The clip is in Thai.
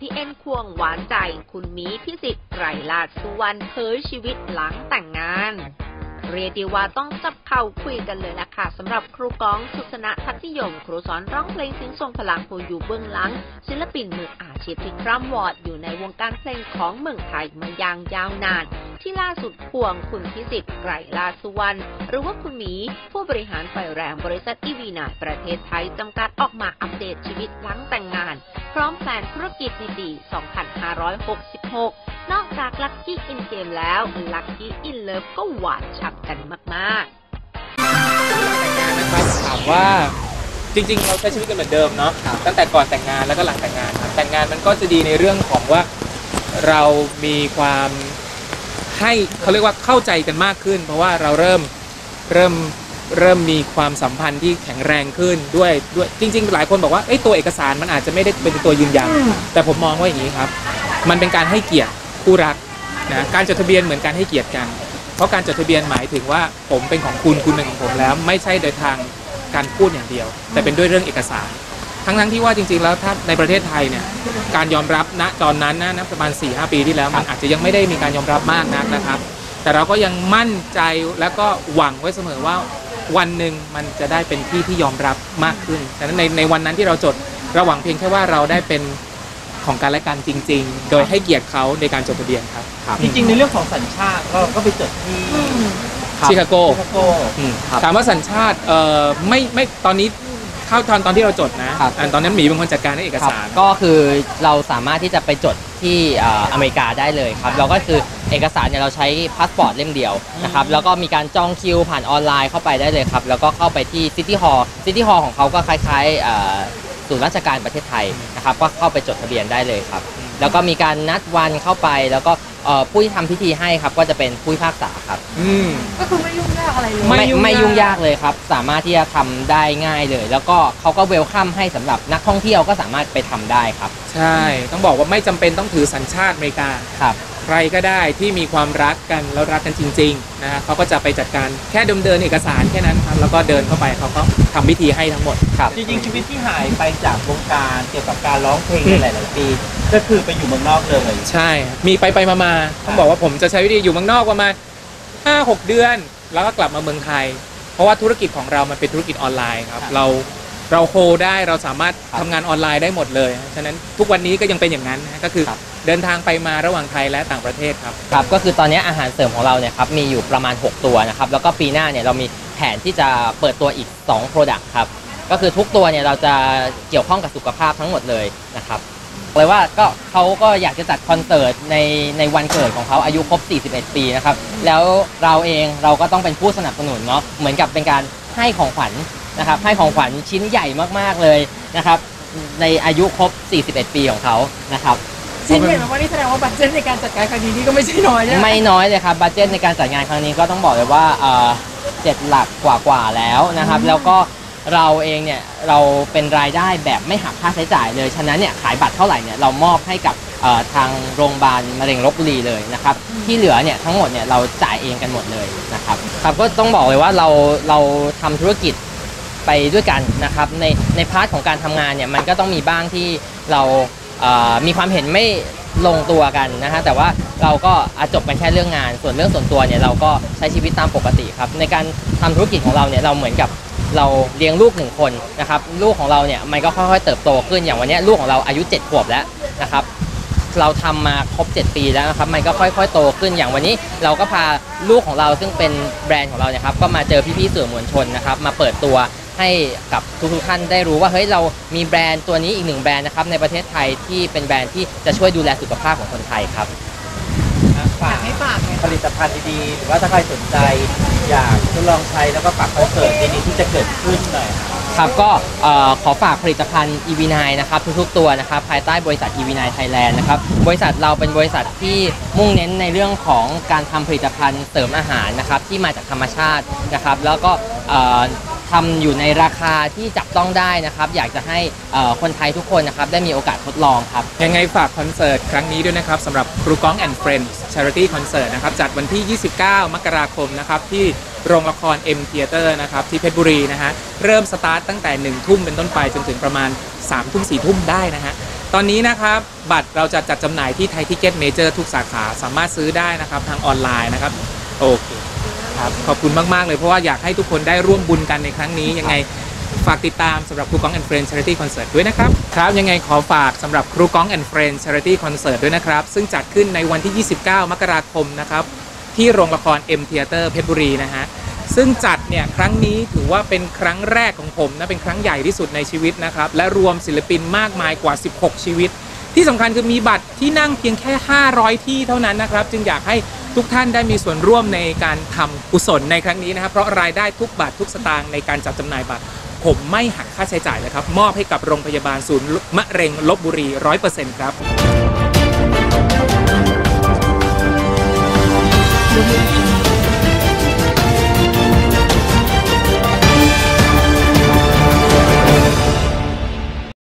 PN ควงหวานใจ คุณหมีพิสิษฐ์ไกรลาสสุวรรณเผยชีวิตหลังแต่งงาน เรียกได้ว่าต้องจับเข่าคุยกันเลยล่ะค่ะสำหรับครูก้องสุสนะทัศนิยม ครูสอนร้องเพลงเสียงทรงพลังผู้อยู่เบื้องหลัง ศิลปินมืออาชีพที่คร่ำหวอดอยู่ในวงการเพลงของเมืองไทยมาอย่างยาวนาน ที่ล่าสุดควงคุณพิสิษฐ์ไกรลาสสุวรรณหรือว่าคุณหมี ผู้บริหารฝ่ายแรงบริษัทอีวีนาประเทศไทยจำกัดออกมาอัปเดตชีวิตหลังแต่งงาน พร้อมแผนธุรกิจในปี 2566 นอกจากลั c กี้อินเกมแล้วลั c กี้อินเลิฟก็หวานฉ่ำกันมากๆนะครับถามว่าจริงๆ เราใช้ชีวิตกันเหมือนเดิมเนาะตั้งแต่ก่อนแต่งงานแล้วก็หลังแต่งงานครับแต่งงานมันก็จะดีในเรื่องของว่าเรามีความ ให้เขาเรียกว่าเข้าใจกันมากขึ้น เพราะว่าเราเริ่มเริ่มเริ่มมีความสัมพันธ์ที่แข็งแรงขึ้นด้วยด้วยจริง ๆ หลายคนบอกว่าเอ้ยตัวเอกสารมันอาจจะไม่ได้เป็นตัวยืนยัน แต่ผมมองว่าอย่างนี้ครับ มันเป็นการให้เกียรติคู่รักนะการจดทะเบียนเหมือนการให้เกียรติกัน เพราะการจดทะเบียนหมายถึงว่าผมเป็นของคุณคุณเป็นของผมแล้ว ไม่ใช่โดยทางการพูดอย่างเดียว แต่เป็นด้วยเรื่องเอกสาร ทั้งทั้งๆที่ว่าจริงๆแล้วถ้าในประเทศไทยเนี่ยการยอมรับณตอนนั้นนะนะประมาณ4-5ปีที่แล้วมันอาจจะยังไม่ได้มีการยอมรับมากนักนะครับ แต่เราก็ยังมั่นใจแล้วก็หวังไว้เสมอว่าวันหนึ่งมันจะได้เป็นที่ที่ยอมรับมากขึ้นฉะนั้นในในวันนั้นที่เราจดเราหวังเพียงแค่ว่าเราได้เป็นของกันและกันจริง ๆ โดยให้เกียรติเขาในการจดทะเบียนครับจริงๆในเรื่องของสัญชาติเราก็ไปจดที่ชิคาโกชิคาโกอืมครับถามว่าสัญชาติเอ่อไม่ไม่ตอนนี้ เข้าตอนตอนที่เราจดนะครับ อ่าตอนนั้นหมีเป็นคนจัดการให้เอกครับสาร ก็คือเราสามารถที่จะไปจดที่เอ่ออเมริกาได้เลยครับเราก็คือเอกสารเนี่ยเราใช้พาสปอร์ตเล่มเดียวนะครับแล้วก็มีการจองคิวผ่านออนไลน์เข้าไปได้เลยครับแล้วก็เข้าไปที่ City Hall City Hall ของเขาก็คล้ายๆเอ่อศูนย์ราชการประเทศไทยนะครับก็เข้าไปจดทะเบียนได้เลยครับ แล้วก็มีการนัดวันเข้าไปแล้วก็ เอ่อผู้ที่ทำพิธีให้ครับก็จะเป็นผู้พิพากษาครับ อืม ก็คือไม่ยุ่งยากอะไรเลยไม่ไม่ยุ่งยากไม่ยุ่งยากเลยครับ สามารถที่จะทำได้ง่ายเลย แล้วก็เขาก็เวลคัมให้สำหรับนักท่องเที่ยวก็สามารถไปทำได้ครับใช่ ต้องบอกว่าไม่จำเป็นต้องถือสัญชาติอเมริกา ครับ ใครก็ได้ที่มีความรักกันแล้วรักกันจริงๆนะฮะเขาก็จะไปจัดการแค่เดิมเดินเอกสารแค่นั้นครับแล้วก็เดินเข้าไปเขาก็ทำพิธีให้ทั้งหมดครับ จริงๆชีวิตที่หายไปจากวงการเกี่ยวกับการร้องเพลงในหลายๆปี ก็คือไปอยู่เมืองนอกเลย ใช่มีไปไปมามาต้องบอกว่าผมจะใช้วิธีอยู่เมืองนอกประมาณ5-6 เดือน แล้วก็กลับมาเมืองไทย เพราะว่าธุรกิจของเรามันเป็นธุรกิจออนไลน์ครับครับ เราเราโฮได้เราสามารถครับทำงานออนไลน์ได้หมดเลย ฉะนั้นทุกวันนี้ก็ยังเป็นอย่างนั้นนะก็คือครับ เดินทางไปมาระหว่างไทยและต่างประเทศครับ ครับก็คือตอนนี้อาหารเสริมของเราเนี่ยครับมีอยู่ประมาณ 6 ตัวนะครับ แล้วก็ปีหน้าเนี่ยเรามีแผนที่จะเปิดตัวอีก 2 Product ครับ ก็คือทุกตัวเนี่ยเราจะเกี่ยวข้องกับสุขภาพทั้งหมดเลยนะครับเลยว่าก็เขาก็อยากจะจัดคอนเสิร์ตในในวันเกิดของเขาอายุครบ 41 ปีนะครับ แล้วเราเองเราก็ต้องเป็นผู้สนับสนุนเนาะเหมือนกับเป็นการให้ของขวัญนะครับ ให้ของขวัญชิ้นใหญ่มากๆเลยนะครับ ในอายุครบ 41 ปีของเขานะครับ ชิ้นใหญ่มากๆนี่แสดงว่า budget ในการจัดการครั้งนี้นี่ก็ไม่ใช่น้อยใช่ไหมไม่น้อยเลยครับ budget ในการจัดงานครั้งนี้ก็ต้องบอกเลยว่าเอ่อเจ็ดหลักกว่ากว่าๆแล้วนะครับ แล้วก็เราเองเนี่ยเราเป็นรายได้แบบไม่หักค่าใช้จ่ายเลย ฉะนั้นเนี่ยขายบัตรเท่าไหร่เนี่ยเรามอบให้กับเอ่อทางโรงพยาบาลมะเร็งลพบุรีเลยนะครับ ที่เหลือเนี่ยทั้งหมดเนี่ยเราจ่ายเองกันหมดเลยนะครับครับก็ต้องบอกเลยว่าเราเราทำธุรกิจไปด้วยกันนะครับในใน part ของการทำงานเนี่ยมันก็ต้องมีบ้างที่เราเอ่อ มีความเห็นไม่ลงตัวกันนะฮะแต่ว่าเราก็อาจบกันแค่เรื่องงาน ส่วนเรื่องส่วนตัวเนี่ยเราก็ใช้ชีวิตตามปกติครับในการทำธุรกิจของเราเนี่ยเราเหมือนกับเราเลี้ยงลูกหนึ่งคนนะครับลูกของเราเนี่ยมันก็ค่อยๆเติบโตขึ้นอย่างวันนี้ลูกของเราอายุ7ขวบแล้วนะครับเราทำมาครบ 7 ปีแล้วนะครับมันก็ค่อยๆโตขึ้นอย่างวันนี้เราก็พาลูกของเราซึ่งเป็นแบรนด์ของเราเนี่ยครับก็มาเจอพี่ๆสื่อมวลชนนะครับมาเปิดตัว ให้กับทุกๆท่านได้รู้ว่าเฮ้ยเรามีแบรนด์ตัวนี้อีกหนึ่งแบรนด์นะครับในประเทศไทยที่เป็นแบรนด์ที่จะช่วยดูแลสุขภาพของคนไทยครับฝากให้ฝากไงผลิตภัณฑ์ดีๆหรือว่าถ้าใครสนใจอยากทดลองใช้แล้วก็ฝากคอนเสิร์ตดีๆที่จะเกิดขึ้นหน่อยครับครับก็เอ่อขอฝากผลิตภัณฑ์ EV9 นะครับทุกๆตัวนะครับภายใต้บริษัท EV9 Thailand นะครับบริษัทเราเป็นบริษัทที่มุ่งเน้นในเรื่องของการทำผลิตภัณฑ์เสริมอาหารนะครับที่มาจากธรรมชาตินะครับแล้วก็เอ่อ ทำอยู่ในราคาที่จับต้องได้นะครับ อยากจะให้คนไทยทุกคนนะครับได้มีโอกาสทดลองครับ ยังไงฝากคอนเสิร์ตครั้งนี้ด้วยนะครับสำหรับครูก้อง and Friends Charity Concert นะครับจัดวันที่ 29 มกราคมนะครับที่โรงละคร M Theater นะครับที่เพชรบุรีนะฮะเริ่มสตาร์ตตั้งแต่ 1 ทุ่มเป็นต้นไปจนถึงประมาณ 3 ทุ่ม4ทุ่มได้นะฮะตอนนี้นะครับ บัตรเราจะจัดจำหน่ายที่ Thai Ticket Major ทุกสาขาสามารถซื้อได้นะครับทางออนไลน์นะครับ โอเค ครับ ขอบคุณมาก ๆ เลยเพราะว่าอยากให้ทุกคนได้ร่วมบุญกันในครั้งนี้ยังไงฝากติดตามสำหรับครูก้องแอนด์เฟรนด์ Charity Concert ด้วยนะครับ ครับ ยังไงขอฝากสำหรับครูก้องแอนด์เฟรนด์ Charity Concert ด้วยนะครับ ซึ่งจัดขึ้นในวันที่ 29 มกราคมนะครับ ที่โรงละคร M Theater เพชรบุรีนะฮะ ซึ่งจัดเนี่ยครั้งนี้ถือว่าเป็นครั้งแรกของผมนะ เป็นครั้งใหญ่ที่สุดในชีวิตนะครับ และรวมศิลปินมากมายกว่า 16 ชีวิต ที่สำคัญคือมีบัตรที่นั่งเพียงแค่ 500 ที่เท่านั้นนะครับ จึงอยากให้ ทุกท่านได้มีส่วนร่วมในการทำกุศลในครั้งนี้นะครับ เพราะรายได้ทุกบาททุกสตางค์ในการจัดจำหน่ายบัตร ผมไม่หักค่าใช้จ่ายเลยครับ มอบให้กับโรงพยาบาลศูนย์มะเร็งลบบุรี100%ครับ Thank you.